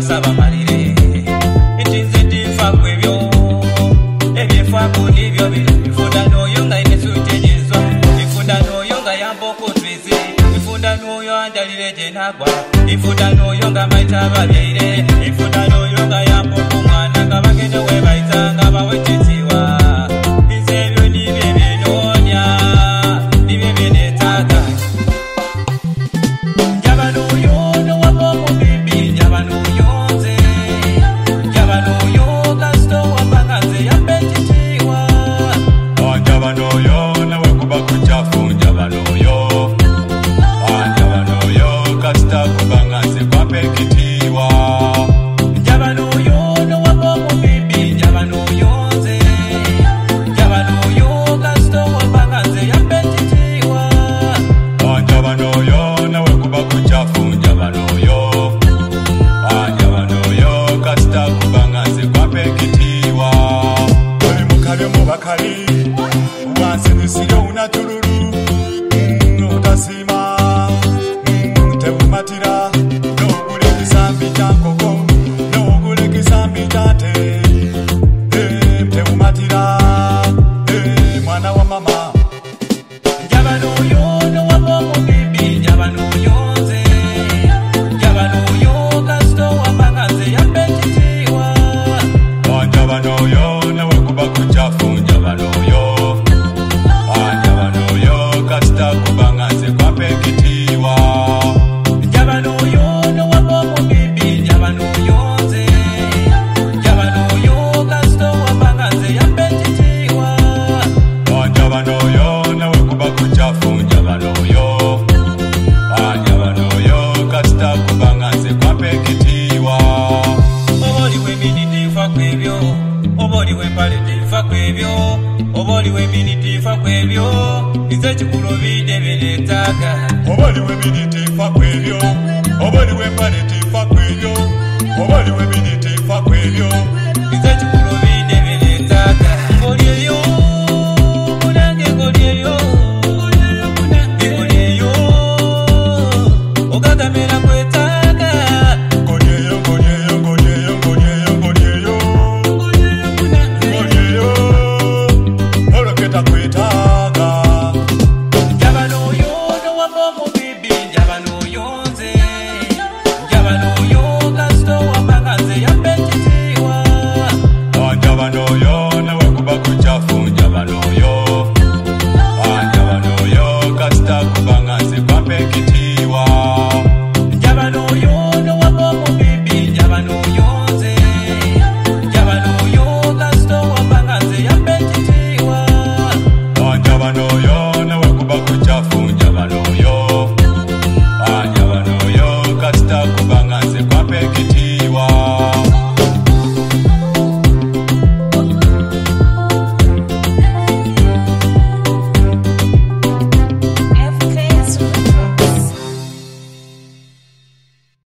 basabamalire etinzitinfaku ebyo. Ebyefaku nibyo biri. Nfunda n'oyo nga inesutejezwa nfunda n'oyo nga yamba okutwize nfunda n'oyo anjalire gyenagwa nfunda n'oyo nga maita ababyaire nfunda n'oyo kwebyo oba oliwe empale tinfa kwebyo oba oliwe emini tinfa kwebyo nze kikulubidde bye neetaaga oba oliwe emini tinfa kwebyo oba oliwe empale tinfa